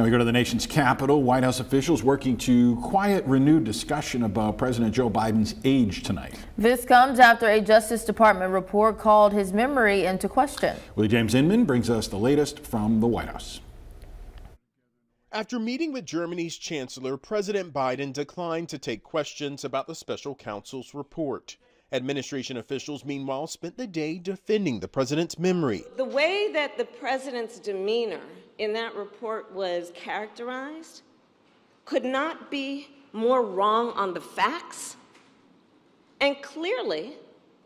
Now we go to the nation's capital. White House officials working to quiet renewed discussion about President Joe Biden's age tonight. This comes after a Justice Department report called his memory into question. Willie James Inman brings us the latest from the White House. After meeting with Germany's chancellor, President Biden declined to take questions about the special counsel's report. Administration officials, meanwhile, spent the day defending the president's memory. The way that the president's demeanor in that report was characterized could not be more wrong on the facts and clearly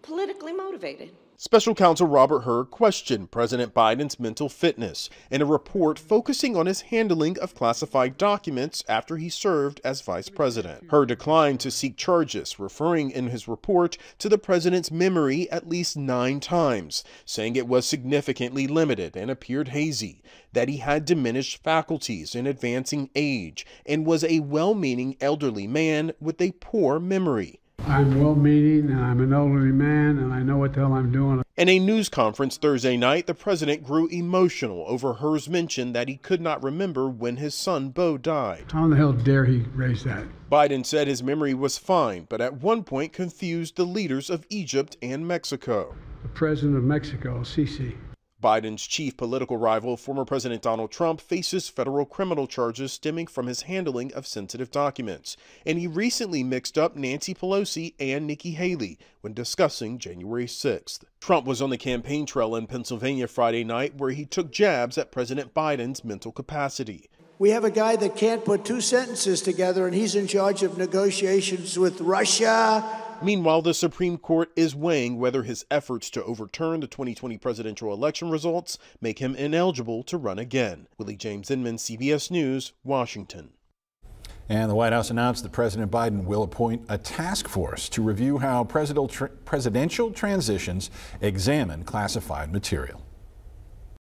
politically motivated. Special counsel Robert Hur questioned President Biden's mental fitness in a report focusing on his handling of classified documents after he served as vice president. Hur declined to seek charges, referring in his report to the president's memory at least nine times, saying it was significantly limited and appeared hazy, that he had diminished faculties in advancing age, and was a well meaning elderly man with a poor memory. I'm well meaning and I'm an elderly man and I know what the hell I'm doing. In a news conference Thursday night, the president grew emotional over Hur's mention that he could not remember when his son Beau died. How in the hell dare he raise that? Biden said his memory was fine, but at one point confused the leaders of Egypt and Mexico. The president of Mexico, Sisi, Biden's chief political rival, former President Donald Trump, faces federal criminal charges stemming from his handling of sensitive documents. And he recently mixed up Nancy Pelosi and Nikki Haley when discussing January 6th. Trump was on the campaign trail in Pennsylvania Friday night where he took jabs at President Biden's mental capacity. We have a guy that can't put two sentences together, and he's in charge of negotiations with Russia, Meanwhile, the Supreme Court is weighing whether his efforts to overturn the 2020 presidential election results make him ineligible to run again. Willie James Inman, CBS News, Washington. And the White House announced that President Biden will appoint a task force to review how presidential transitions examine classified material.